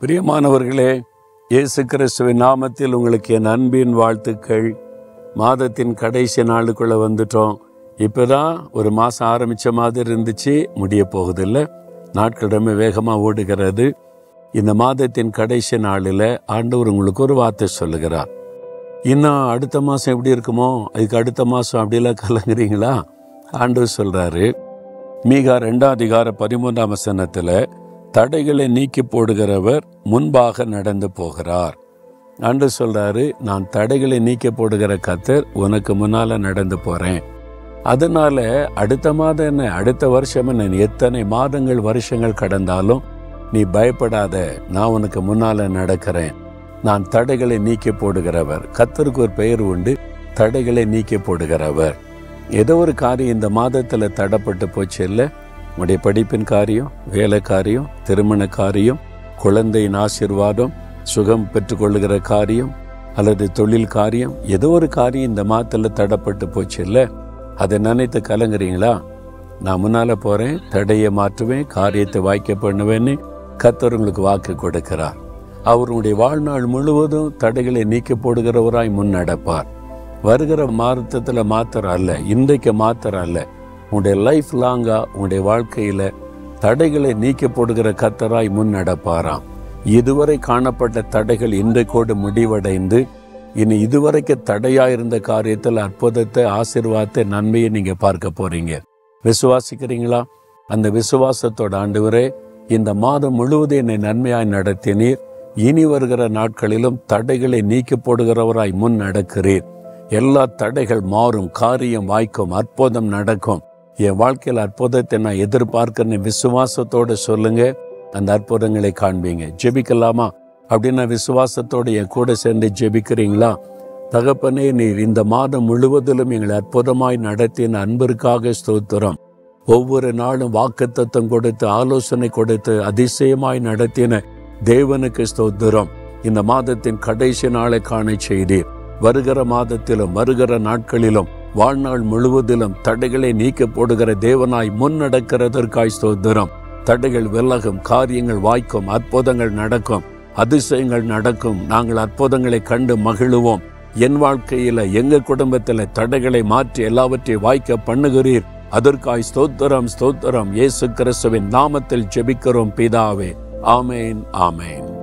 பிரியமானவர்களே இயேசு கிறிஸ்துவின் நாமத்தில் உங்களுக்கு என் அன்பின் வாழ்த்துக்கள். மாதத்தின் கடைசி நாளுக்குள்ளே வந்துட்டோம். இப்போ தான் ஒரு மாதம் ஆரம்பித்த மாதிரி இருந்துச்சு முடிய போகுதில்ல. நாட்கள் ரொம்ப வேகமாக ஓடுகிறது. இந்த மாதத்தின் கடைசி நாளில் ஆண்டவர் உங்களுக்கு ஒரு வார்த்தை சொல்லுகிறார். இன்னும் அடுத்த மாதம் எப்படி இருக்குமோ? அதுக்கு அடுத்த மாதம் அப்படிலாம் கலங்குறீங்களா? ஆண்டவர் சொல்கிறாரு மீகா ரெண்டாம் அதிகார பதிமூன்றாம் வசனத்தில் தடைகளை நீக்கி போடுகிறவர் முன்பாக நடந்து போகிறார். அன்று சொல்கிறாரு நான் தடைகளை நீக்கி போடுகிற கத்தர் உனக்கு முன்னால் நடந்து போகிறேன் அதனால் அடுத்த மாதம் என்ன அடுத்த வருஷம் என்ன எத்தனை மாதங்கள் வருஷங்கள் கடந்தாலும் நீ பயப்படாத நான் உனக்கு முன்னால் நடக்கிறேன். நான் தடைகளை நீக்கி போடுகிறவர். கத்தருக்கு ஒரு பெயர் உண்டு தடைகளை நீக்கி போடுகிறவர். ஏதோ ஒரு காரியம் இந்த மாதத்தில் தடைப்பட்டு போச்சு இல்லை? உடைய படிப்பின் காரியம் வேலை காரியம் திருமண காரியம் குழந்தையின் ஆசீர்வாதம் சுகம் பெற்றுக்கொள்ளுகிற காரியம் அல்லது தொழில் காரியம் ஏதோ ஒரு காரியம் இந்த மாதத்தில் தடைப்பட்டு போச்சு இல்லை? அதை நினைத்து கலங்குறீங்களா? நான் முன்னால் போகிறேன் தடையை மாற்றுவேன் காரியத்தை வாய்க்க பண்ணுவேன்னு கத்தர் உங்களுக்கு வாக்கு கொடுக்கிறார். அவருடைய வாழ்நாள் முழுவதும் தடைகளை நீக்கி போடுகிறவராய் முன்னடப்பார். வருகிற மாதத்தில் மாத்திரம் அல்ல இன்றைக்கு மாத்திரம் அல்ல. உன்னுடைய லைஃப் லாங்காக உன்னுடைய வாழ்க்கையில் தடைகளை நீக்கி போடுகிற கத்தராய் முன்னடப்பாராம். இதுவரை காணப்பட்ட தடைகள் இன்றைக்கோடு முடிவடைந்து இனி இதுவரைக்கு தடையாக இருந்த காரியத்தில் அற்புதத்தை ஆசிர்வாதத்தை நன்மையை நீங்கள் பார்க்க போறீங்க. விசுவாசிக்கிறீங்களா? அந்த விசுவாசத்தோட ஆண்டவரே இந்த மாதம் முழுவதும் என்னை நன்மையாய் நடத்தினீர். இனி வருகிற நாட்களிலும் தடைகளை நீக்கி போடுகிறவராய் முன் நடக்கிறீர். எல்லா தடைகள் மாறும் காரியம் வாய்க்கும் அற்புதம் நடக்கும். என் வாழ்க்கையில் அற்புதத்தை நான் எதிர்பார்க்கிறேன்னு விசுவாசத்தோட சொல்லுங்க. அந்த அற்புதங்களை காண்பீங்க. ஜெபிக்கலாமா? அப்படின்னா விசுவாசத்தோடு என் கூட சேர்ந்து ஜெபிக்கிறீங்களா? தகப்பனே நீர் இந்த மாதம் முழுவதிலும் எங்களை அற்புதமாய் நடத்தின அன்பிற்காக ஸ்தோத்திரம். ஒவ்வொரு நாளும் வாக்குத்தத்தம் கொடுத்து ஆலோசனை கொடுத்து அதிசயமாய் நடத்தின தேவனுக்கு ஸ்தோத்திரம். இந்த மாதத்தின் கடைசி நாளை காண செய்தீர். வருகிற மாதத்திலும் வருகிற நாட்களிலும் வாழ்நாள் முழுவதிலும் தடைகளை நீக்க போடுகிற தேவனாய் முன்னடக்கிறதற்காய் ஸ்தோத்திரம். தடைகள் விலகும் காரியங்கள் வாய்க்கும் அற்புதங்கள் நடக்கும் அதிசயங்கள் நடக்கும். நாங்கள் அற்புதங்களை கண்டு மகிழுவோம். என் வாழ்க்கையில எங்க குடும்பத்தில் தடைகளை மாற்றி எல்லாவற்றையும் வாய்க்க பண்ணுகிறீர். அதற்காய் ஸ்தோத்திரம் ஸ்தோத்திரம். இயேசு கிறிஸ்துவின் நாமத்தில் ஜெபிக்கிறோம் பிதாவே. ആമേൻ ആമേൻ